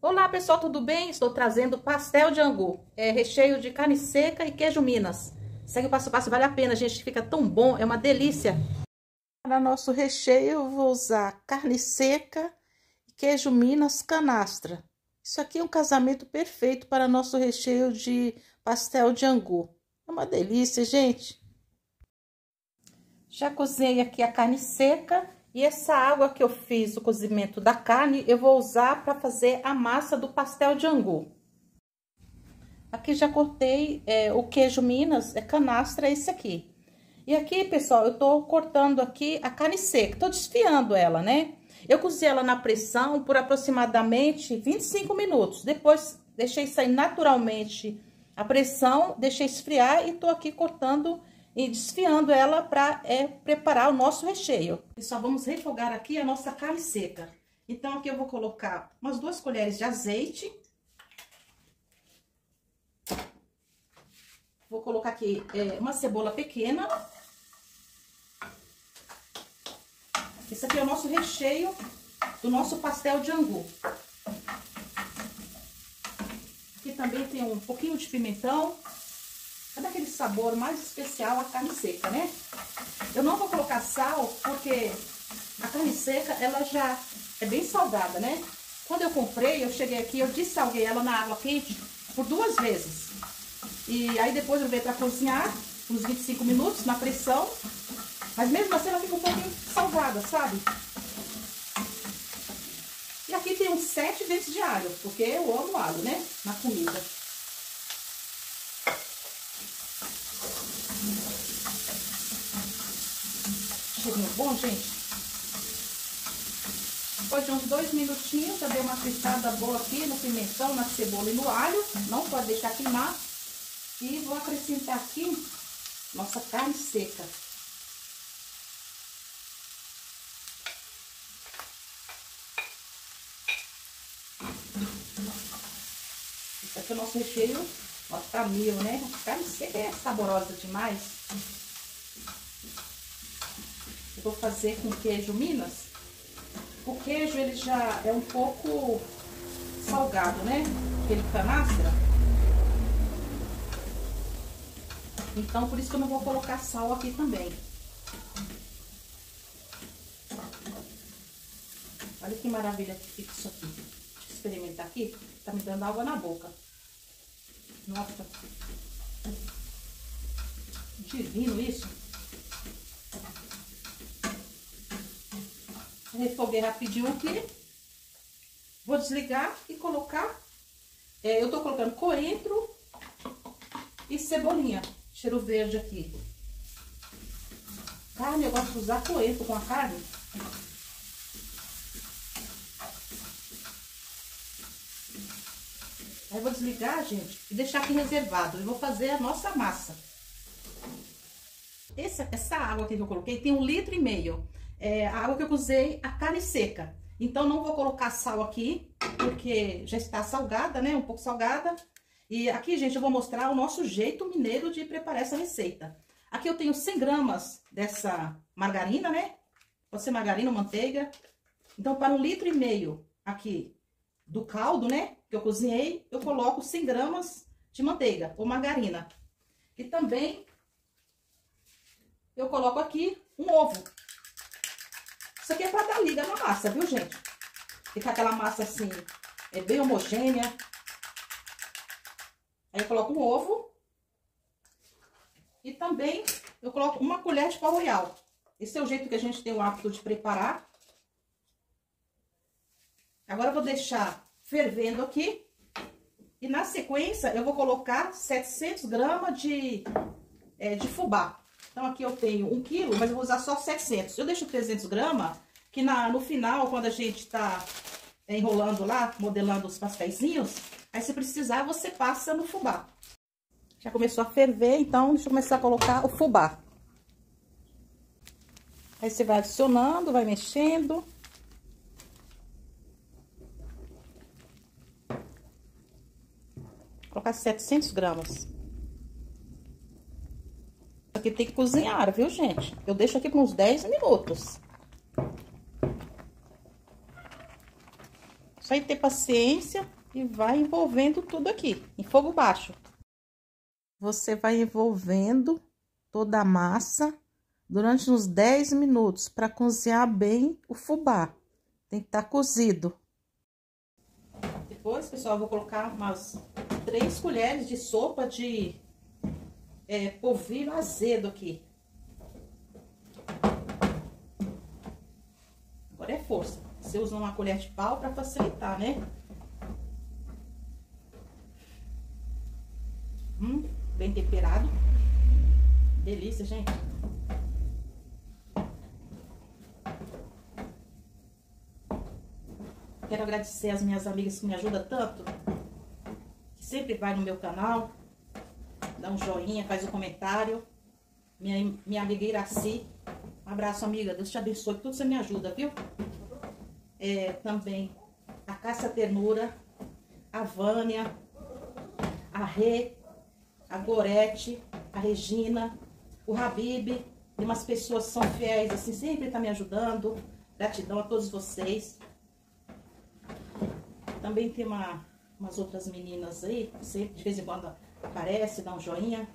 Olá pessoal, tudo bem? Estou trazendo pastel de angu, é recheio de carne seca e queijo minas. Segue o passo a passo, vale a pena, gente, fica tão bom, é uma delícia. Para nosso recheio eu vou usar carne seca e queijo minas canastra. Isso aqui é um casamento perfeito para nosso recheio de pastel de angu. É uma delícia, gente. Já cozinhei aqui a carne seca e essa água que eu fiz o cozimento da carne, eu vou usar para fazer a massa do pastel de angu. Aqui já cortei é, o queijo Minas, é canastra esse aqui. E aqui, pessoal, eu tô cortando aqui a carne seca, tô desfiando ela, né? Eu cozi ela na pressão por aproximadamente 25 minutos. Depois, deixei sair naturalmente a pressão, deixei esfriar e tô aqui cortando e desfiando ela para é, preparar o nosso recheio. E só vamos refogar aqui a nossa carne seca. Então, aqui eu vou colocar umas duas colheres de azeite. Vou colocar aqui é, uma cebola pequena. Esse aqui é o nosso recheio do nosso pastel de angu. Aqui também tem um pouquinho de pimentão. É daquele sabor mais especial a carne seca, né? Eu não vou colocar sal porque a carne seca, ela já é bem salgada, né? Quando eu comprei, eu cheguei aqui, eu dessalguei ela na água quente por duas vezes. E aí depois eu veio para cozinhar uns 25 minutos na pressão. Mas mesmo assim ela fica um pouquinho salgada, sabe? E aqui tem uns sete dentes de alho, porque eu amo alho, né? Na comida. Bom, gente. Depois de uns dois minutinhos, já dei uma fritada boa aqui no pimentão, na cebola e no alho. Não pode deixar queimar. E vou acrescentar aqui nossa carne seca. Esse aqui é o nosso recheio, nota mil, né? A carne seca é saborosa demais. Eu vou fazer com queijo Minas. O queijo, ele já é um pouco salgado, né? Aquele canastra. Então, por isso que eu não vou colocar sal aqui também. Olha que maravilha que fica isso aqui. Deixa eu experimentar aqui. Tá me dando água na boca. Nossa. Divino isso. Refoguei rapidinho aqui. Vou desligar e colocar... É, eu tô colocando coentro e cebolinha. Cheiro verde aqui. Carne, eu gosto de usar coentro com a carne. Aí vou desligar, gente, e deixar aqui reservado. E vou fazer a nossa massa. Essa, essa água aqui que eu coloquei tem um litro e meio é, a água que eu usei, a carne seca. Então, não vou colocar sal aqui, porque já está salgada, né? Um pouco salgada. E aqui, gente, eu vou mostrar o nosso jeito mineiro de preparar essa receita. Aqui eu tenho 100 gramas dessa margarina, né? Pode ser margarina ou manteiga. Então, para um litro e meio aqui do caldo, né? Que eu cozinhei, eu coloco 100 gramas de manteiga ou margarina. E também eu coloco aqui um ovo. Isso aqui é pra dar liga na massa, viu, gente? Fica aquela massa assim, é bem homogênea. Aí eu coloco um ovo. E também eu coloco uma colher de pau royal. Esse é o jeito que a gente tem o hábito de preparar. Agora eu vou deixar fervendo aqui. E na sequência eu vou colocar 700 gramas de, é, de fubá. Então, aqui eu tenho 1 quilo, mas eu vou usar só 700. Eu deixo 300 gramas, que na, no final, quando a gente tá enrolando lá, modelando os pastéisinhos, aí se precisar, você passa no fubá. Já começou a ferver, então deixa eu começar a colocar o fubá. Aí você vai adicionando, vai mexendo. Vou colocar 700 gramas aqui tem que cozinhar, viu, gente? Eu deixo aqui por uns 10 minutos. Só aí ter paciência. e vai envolvendo tudo aqui, em fogo baixo. Você vai envolvendo toda a massa durante uns 10 minutos para cozinhar bem o fubá. Tem que estar tá cozido. Depois, pessoal, eu vou colocar umas 3 colheres de sopa de é, polvilho azedo aqui. Agora é força. Você usa uma colher de pau para facilitar, né? Hum, bem temperado. Delícia, gente. Quero agradecer as minhas amigas que me ajudam tanto. Que sempre vai no meu canal. Dá um joinha, faz um comentário. Minha, minha amiga Iraci. Um abraço, amiga. Deus te abençoe. Tudo você me ajuda, viu? É, também a Caça Ternura. A Vânia. A Rê. A Gorete. A Regina o Habib, tem umas pessoas que são fiéis, assim, sempre tá me ajudando. Gratidão a todos vocês. Também tem uma, umas outras meninas aí, sempre, de vez em quando aparece, dá um joinha.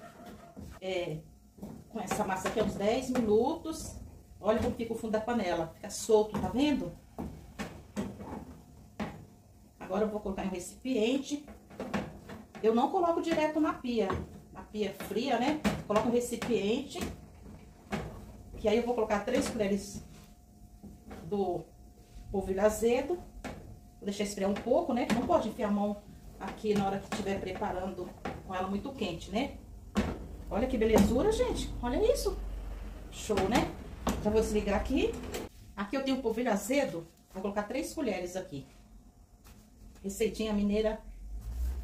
É, com essa massa aqui, uns 10 minutos. Olha como fica o fundo da panela. Fica solto, tá vendo? Agora eu vou colocar em um recipiente. Eu não coloco direto na pia a pia fria, né? Coloco um recipiente. Que aí eu vou colocar três colheres do polvilho azedo. Vou deixar esfriar um pouco, né? Não pode enfiar a mão aqui na hora que estiver preparando com ela muito quente, né? Olha que belezura, gente. Olha isso. Show, né? Já vou desligar aqui. Aqui eu tenho polvilho azedo. Vou colocar três colheres aqui. Receitinha mineira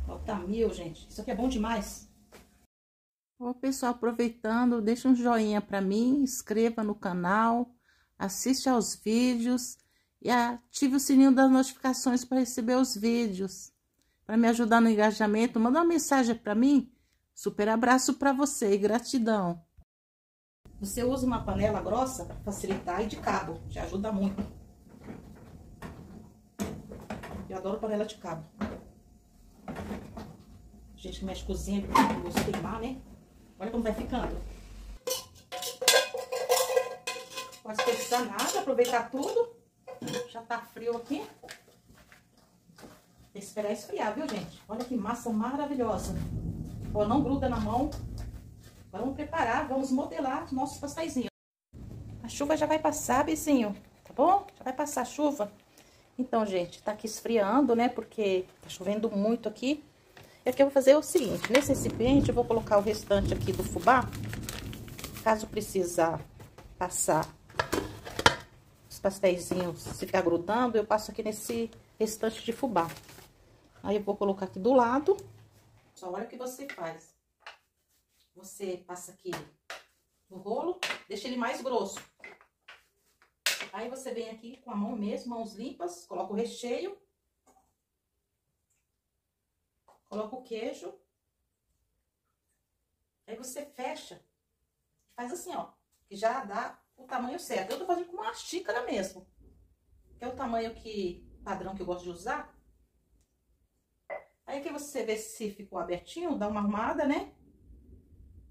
nota mil, gente. Isso aqui é bom demais. Ô, pessoal, aproveitando, deixa um joinha para mim, inscreva no canal, assiste aos vídeos e ative o sininho das notificações para receber os vídeos. Para me ajudar no engajamento, manda uma mensagem para mim. Super abraço para você e gratidão. Você usa uma panela grossa para facilitar e de cabo, te ajuda muito. Eu adoro panela de cabo. Gente que mexe cozinha, gosto de queimar, né? Olha como vai ficando. Pode desperdiçar nada, aproveitar tudo. Já tá frio aqui. Que esperar esfriar, viu, gente? Olha que massa maravilhosa. Ó, não gruda na mão. Agora vamos preparar, vamos modelar os nossos pastéis. A chuva já vai passar, vizinho, tá bom? Já vai passar a chuva. Então, gente, tá aqui esfriando, né? Porque tá chovendo muito aqui. E aqui eu vou fazer o seguinte, nesse recipiente eu vou colocar o restante aqui do fubá. Caso precisar passar os pastéisinhos, se ficar grudando, eu passo aqui nesse restante de fubá. Aí eu vou colocar aqui do lado. Só olha o que você faz. Você passa aqui no rolo, deixa ele mais grosso. Aí você vem aqui com a mão mesmo, mãos limpas, coloca o recheio Coloca o queijo. Aí você fecha. Faz assim, ó. Que já dá o tamanho certo. Eu tô fazendo com uma xícara mesmo. Que é o tamanho que padrão que eu gosto de usar. Aí que você vê se ficou abertinho, dá uma arrumada, né?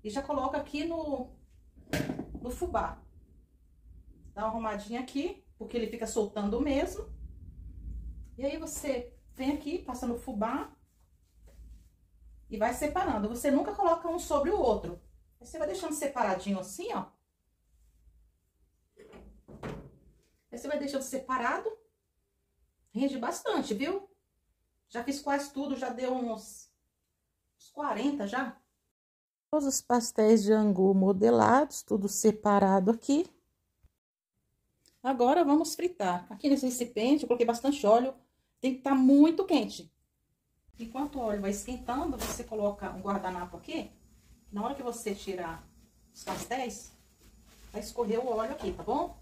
E já coloca aqui no, no fubá. Dá uma arrumadinha aqui, porque ele fica soltando mesmo. E aí você vem aqui, passa no fubá e vai separando. Você nunca coloca um sobre o outro. você vai deixando separadinho assim, ó. Aí você vai deixando separado. Rende bastante, viu? Já fiz quase tudo, já deu uns, uns 40 já. Todos os pastéis de angu modelados, tudo separado aqui. Agora vamos fritar. Aqui nesse recipiente eu coloquei bastante óleo. Tem que estar tá muito quente. Enquanto o óleo vai esquentando, você coloca um guardanapo aqui. Na hora que você tirar os pastéis, vai escorrer o óleo aqui, tá bom?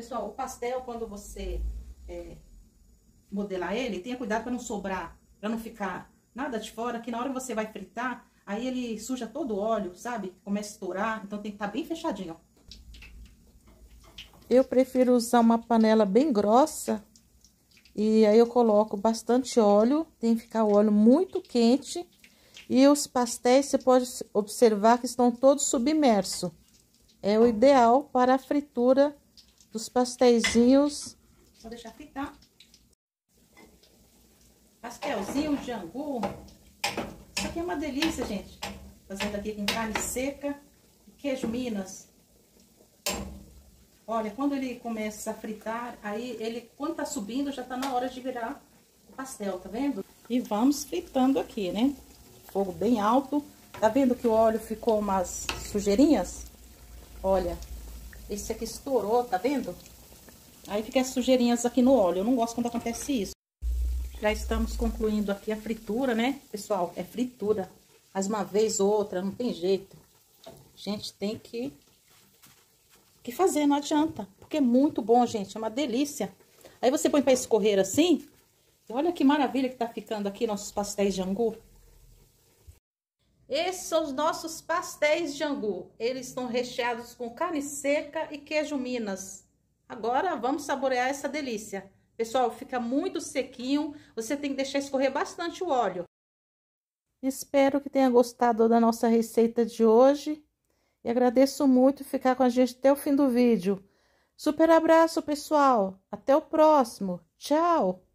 Pessoal, o pastel, quando você é, modelar ele, tenha cuidado para não sobrar, para não ficar nada de fora, que na hora que você vai fritar, aí ele suja todo o óleo, sabe? Começa a estourar, então tem que estar tá bem fechadinho. Eu prefiro usar uma panela bem grossa e aí eu coloco bastante óleo, tem que ficar o óleo muito quente. E os pastéis, você pode observar que estão todos submersos. É o ideal para a fritura dos pastéisinhos. Vou deixar fritar. Pastelzinho de angu. Isso aqui é uma delícia, gente. Fazendo aqui com carne seca e queijo Minas. Olha, quando ele começa a fritar, aí ele, quando tá subindo, já tá na hora de virar o pastel, tá vendo? E vamos fritando aqui, né? Fogo bem alto. Tá vendo que o óleo ficou umas sujeirinhas? Olha, esse aqui estourou, tá vendo? Aí fica as sujeirinhas aqui no óleo. Eu não gosto quando acontece isso. Já estamos concluindo aqui a fritura, né? Pessoal, é fritura. Mais uma vez ou outra, não tem jeito. A gente tem que que fazer, não adianta. Porque é muito bom, gente, é uma delícia. Aí você põe para escorrer assim. Olha que maravilha que tá ficando aqui nossos pastéis de angu. Esses são os nossos pastéis de angu. Eles estão recheados com carne seca e queijo Minas. Agora vamos saborear essa delícia. Pessoal, fica muito sequinho. Você tem que deixar escorrer bastante o óleo. Espero que tenha gostado da nossa receita de hoje. E agradeço muito ficar com a gente até o fim do vídeo. Super abraço, pessoal. Até o próximo. Tchau!